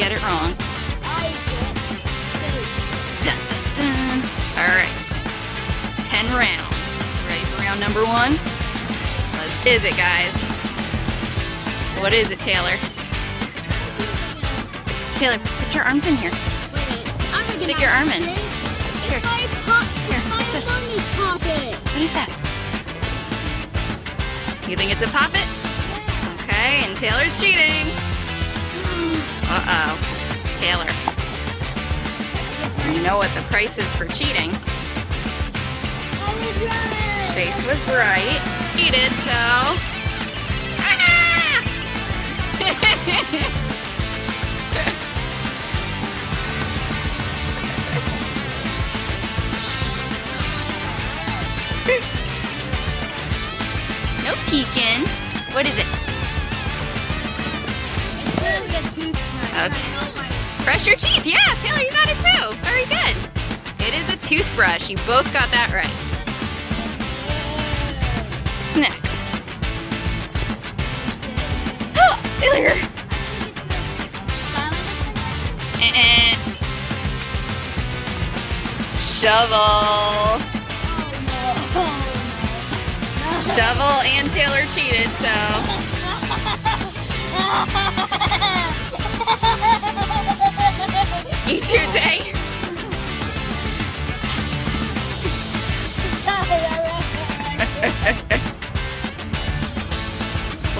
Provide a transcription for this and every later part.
get it wrong. Dun, dun, dun. All right. 10 rounds. Ready for round number one? What is it, guys? What is it, Taylor? Taylor, put your arms in here. Wait, I'm gonna Stick your arm in. Here. What is that? You think it's a Pop It? Okay, and Taylor's cheating. Uh-oh. Taylor. You know what the price is for cheating. Chase was right. He did so. no peeking. What is it? Okay. Brush your teeth. Yeah, Taylor, you got it too. Very good. It is a toothbrush. You both got that right. What's next? Oh, Taylor. Eh-eh. Shovel. Shovel and Taylor cheated, so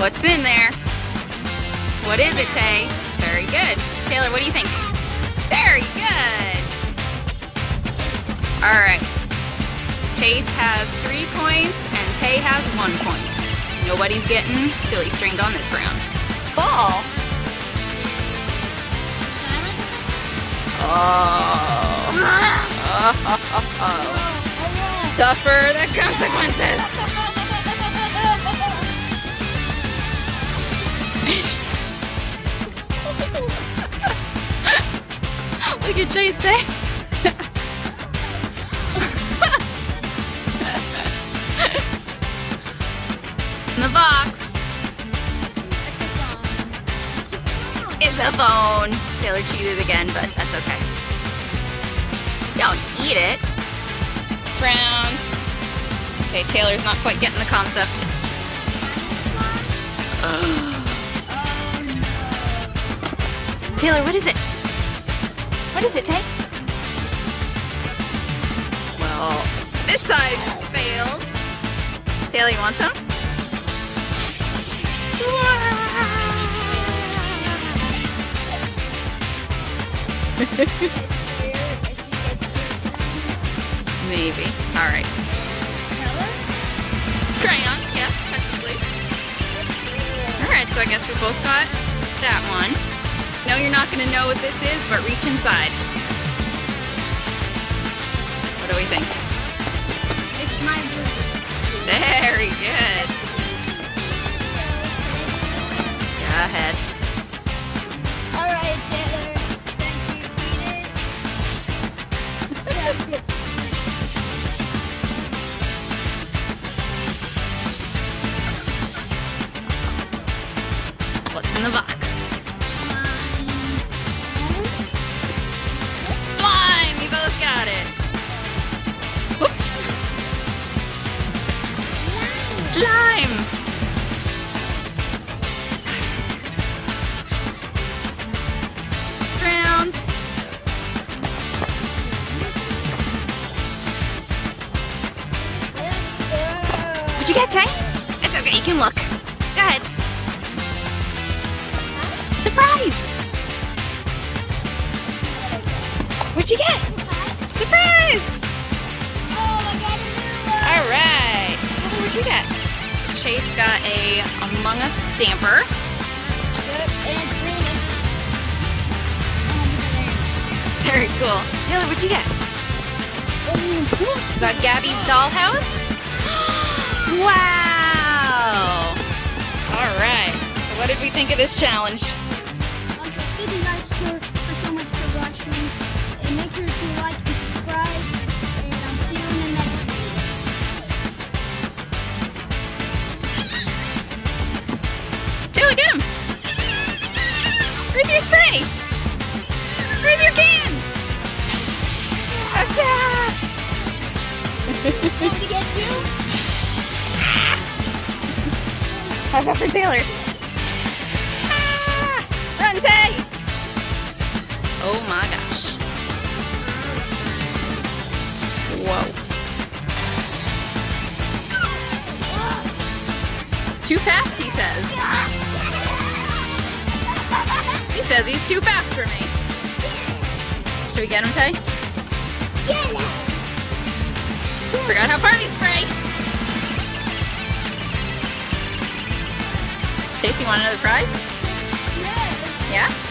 What's in there? What is it, Tay? Very good. Taylor, what do you think? Very good. All right. Chase has three points and Tay has one point. Nobody's getting silly stringed on this round. Ball. Oh. oh Suffer the consequences. Look at Chase Tay. Eh? In the box is a phone. Taylor cheated again, but that's okay. Don't eat it. It's round. Okay, Taylor's not quite getting the concept. Taylor, what is it? What is it, Tay? Well, this side failed. Taylor, you want some? Maybe. All right. Crayon. Yeah, technically. All right. So I guess we both got that one. No, you're not going to know what this is, but reach inside. What do we think? It's my blue. Very good. Go ahead. All right, Taylor. Since you cheated. What's in the box? You get, Tay? It's okay, you can look. Go ahead. Surprise! What'd you get? Surprise! Oh my god, it's All right. What'd you get? Chase got a Among Us stamper. Good, and it's green. It's Very cool. Taylor, what'd you get? You got Gabby's dollhouse. Wow! All right. So what did we think of this challenge? Also, thank you guys so, for so much for watching. And make sure to like and subscribe. And I'll see you in the next video. Taylor, get him! Where's your spray? Where's your can? Attack! Want to get you? How's that for Taylor? Ah! Run, Tay! Oh my gosh. Whoa. Too fast, he says. He says he's too fast for me. Should we get him, Tay? Forgot how far these spray. Chase, you want another prize? Yeah. Yeah?